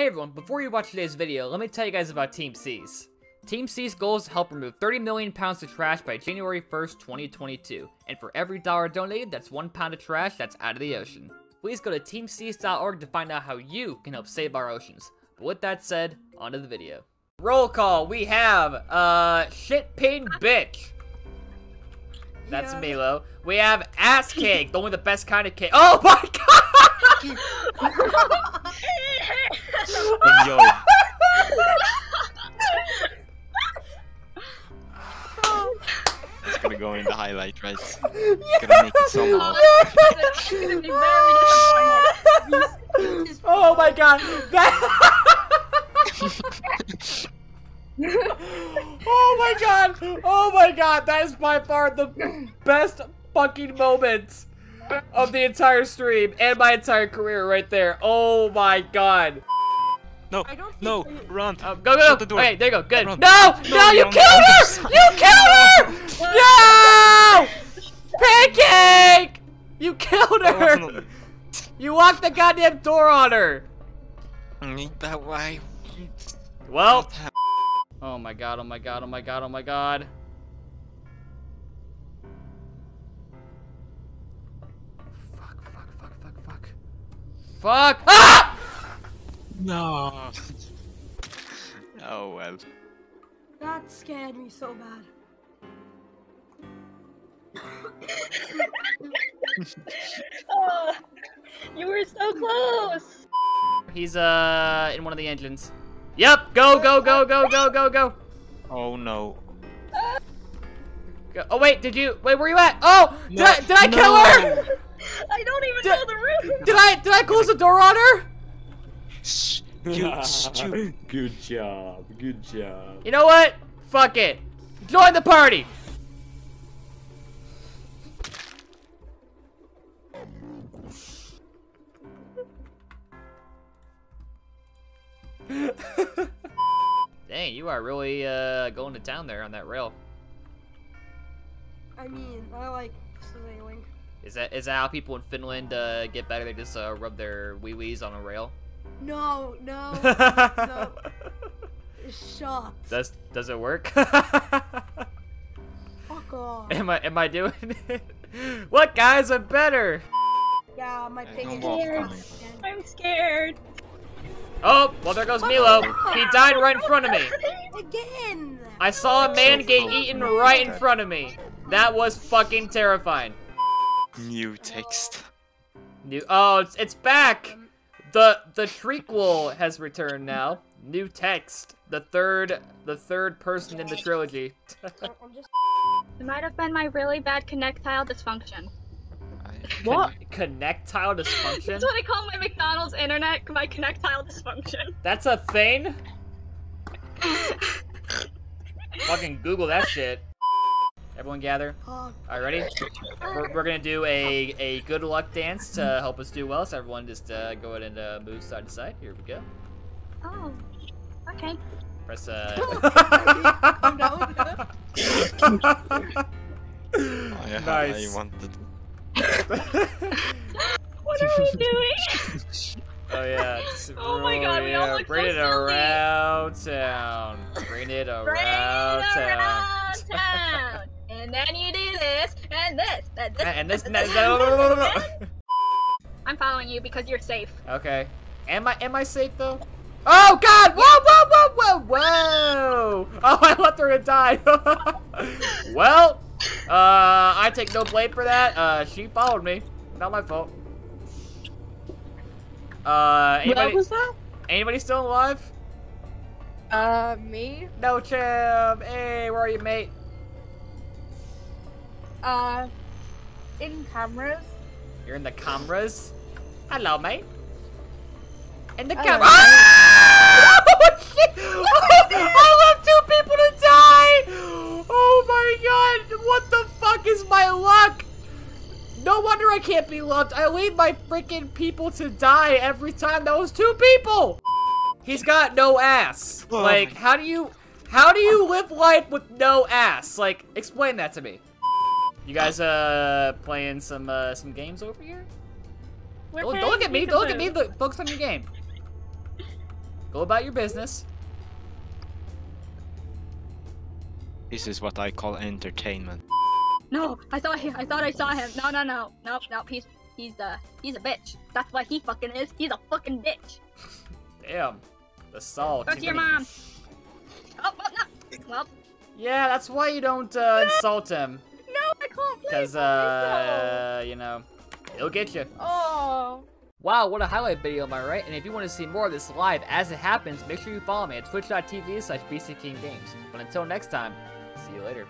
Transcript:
Hey everyone, before you watch today's video, let me tell you guys about Team Seas. Team Seas goal is to help remove 30 million pounds of trash by January 1st, 2022. And for every dollar donated, that's one pound of trash that's out of the ocean. Please go to teamseas.org to find out how you can help save our oceans. But with that said, on to the video. Roll call, we have, uh, shit pain bitch. That's Yeah. Milo. We have ass cake, only the best kind of cake. Oh my god! Enjoy. It's gonna go in the highlight, right? It's Gonna make it somehow. I'm gonna be very disappointed. oh my god! That Oh my god! Oh my god! That is by far the best fucking moment of the entire stream and my entire career right there. Oh my god. No, I don't no, run. Um, go, go, Shut go. the door. Okay, there you go. Good. Run. No! No, No, you no, killed her! You killed her! No! Pancake! You killed her! You locked the goddamn door on her! a- that way. Well, Oh my god, oh my god, oh my god, oh my god. Fuck, fuck, fuck, fuck, fuck. Fuck! Ah! No. oh well. That scared me so bad. Oh, you were so close. He's, uh, in one of the engines. Yep, go, go, go, go, go, go, go. Oh no. Go- Oh wait, did you, wait, where you at? Oh, did No, I, did I kill her? I don't even Did- know the room. Did I, did I close the door on her? Shh. You stupid. Good job. Good job. You know what? Fuck it. Join the party. Dang, you are really uh, going to town there on that rail. I mean, I like sailing. Is that is that how people in Finland uh, get better? They just uh, rub their wee wees on a rail. No, no, no. shut. does does it work? Fuck off. am I am I doing it? What guys? I'm better. Yeah, my pig no is scared. I'm scared. Oh, well there goes Milo. He died right in front of me. Again. I saw a man get eaten right in front of me. That was fucking terrifying. New text. New oh, it's it's back. The the trequel has returned now. New text. The third the third person in the trilogy. I'm I'm just. It might have been my really bad connectile dysfunction. I- What? Connectile dysfunction? That's what I call my McDonald's internet, my connectile dysfunction. That's a thing? Fucking Google that shit. Everyone gather. Fuck. Alright, ready? We're, we're gonna do a, a good luck dance to help us do well. So everyone just uh, go ahead and uh, move side to side. Here we go. oh, okay. Press uh. Calm. Oh, yeah, Nice. I wanted. What are we doing? Oh yeah. just- Oh my God, we all yeah, look Bring so it silly. around town. Bring it around Bring it town. around town. And then you do this, and this, and this. And this. and this, no, no. I'm following you because you're safe. Okay. Am I am I safe though? Oh God! Whoa! Whoa! Whoa! Whoa! Whoa! Oh, I left her to die. well, uh, I take no blame for that. Uh, she followed me. Not my fault. Uh, What anybody? was that? Anybody still alive? Uh, me? No, Chim. Hey, where are you, mate? Uh, in cameras. You're in the cameras. Hello, mate. In the cameras. camera. mate. Ah! Oh, shit! I left two people to die. Oh my god! What the fuck is my luck? No wonder I can't be loved. I leave my freaking people to die every time. That was two people. He's got no ass. Oh like, how do you, how do you live life with no ass? Like, explain that to me. You guys uh playing some uh some games over here? We're Don't, don't look at me. Don't look at me. peekaboo. Look, focus on your game. Go about your business. This is what I call entertainment. No, I thought he, I thought I saw him. No, no, no, no, nope. He's he's the he's a bitch. That's what he fucking is. He's a fucking bitch. Damn. The salt. Go to your mom. Oh, well, no. Well, Yeah, that's why you don't uh, insult him. Can't play Because, uh, you know, it'll get you. Oh. Wow, what a highlight video, am I right? And if you want to see more of this live as it happens, make sure you follow me at twitch.tv slash BCKingGames. But until next time, see you later.